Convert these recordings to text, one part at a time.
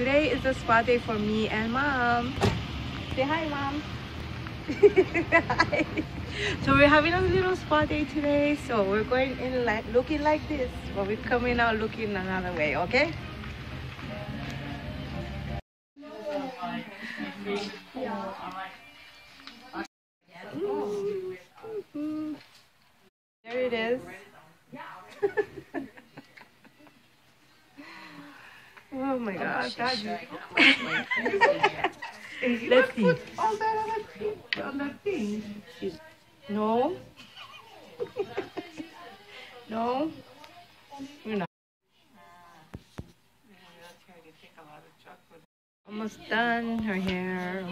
today is the spa day for me and mom. Say hi, mom. hi. So we're having a little spa day today. So we're going in like looking like this, but we're coming out looking another way. Okay? Mhm. There it is. Oh my. Let's see. All that other on that thing. No. no. You're not. Almost done. Her hair.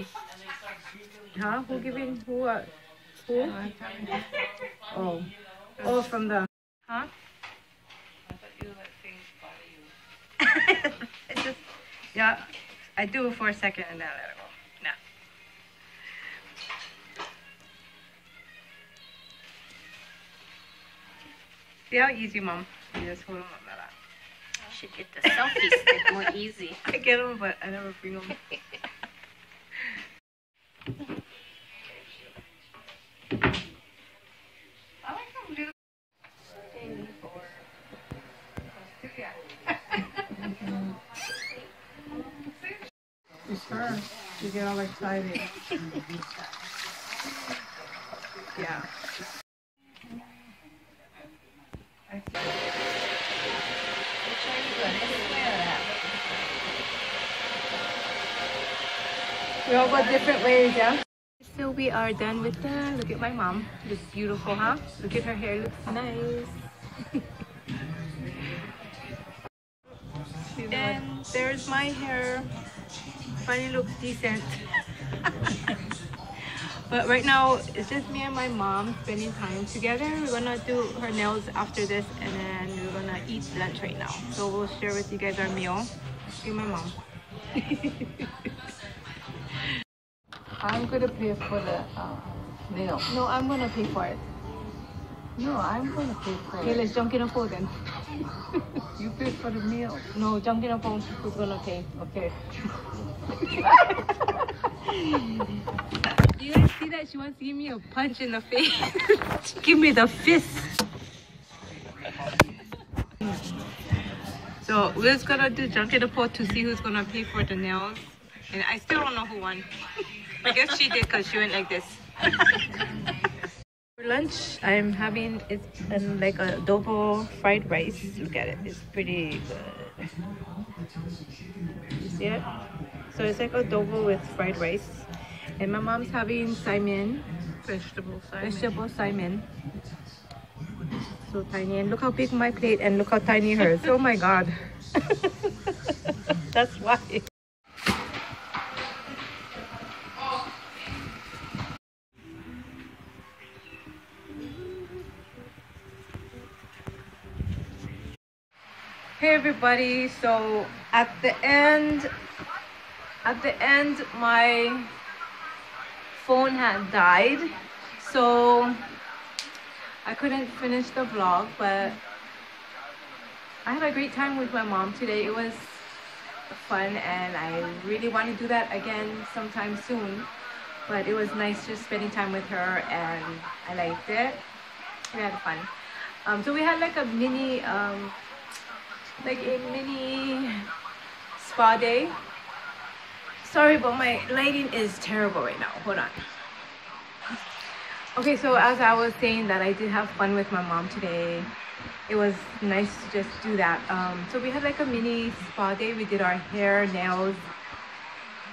Huh? Who giving? Who? Uh, who? Oh. Oh, from the. Huh? Yeah. I do it for a second and then I let it go. Nah. See how easy, mom? You just hold them up like that. Should get the selfie stick more easy. I get them, but I never bring them. It's her. You get all excited. Yeah. We all got different ways, yeah? So we are done with that. Look at my mom. Looks beautiful, huh? Look at her hair. Looks nice. and there's my hair. Finally looks decent. But right now, it's just me and my mom spending time together. We're gonna do her nails after this, and then we're gonna eat lunch right now. So we'll share with you guys our meal. See my mom. I'm gonna pay for the uh, meal. No, I'm gonna pay for it. No, I'm gonna pay for Okay, it. let's jump in a phone then. You pay for the meal. No, jump in a phone. Who's gonna pay? Okay. You guys see that? She wants to give me a punch in the face. give me the fist. So we're just gonna do junk in the pot to see who's gonna pay for the nails. And I still don't know who won. I guess she did because she went like this. Lunch, I'm having it's um, like a adobo fried rice. Look at it, it's pretty good. You see it? So it's like a adobo with fried rice. And my mom's having saimin, Vegetable side. vegetable saimin. So tiny. And look how big my plate and look how tiny hers. Oh my god. That's why. Hey everybody, so at the end, at the end, my phone had died, so I couldn't finish the vlog, but I had a great time with my mom today. It was fun and I really want to do that again sometime soon. But it was nice just spending time with her and I liked it. We had fun. Um, so we had like a mini, um, like a mini spa day. Sorry, but my lighting is terrible right now. Hold on. Okay, so as I was saying that I did have fun with my mom today. It was nice to just do that. Um, so we had like a mini spa day. We did our hair, nails,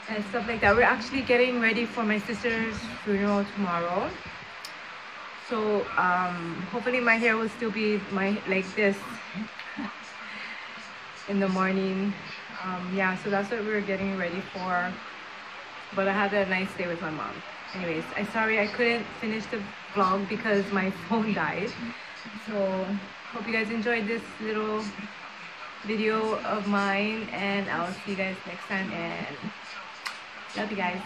and stuff like that. We're actually getting ready for my sister's funeral tomorrow. So um, hopefully my hair will still be my like this in the morning. Um, yeah, so that's what we were getting ready for. But I had a nice day with my mom. Anyways, I'm sorry I couldn't finish the vlog because my phone died. So hope you guys enjoyed this little video of mine and I'll see you guys next time and love you guys.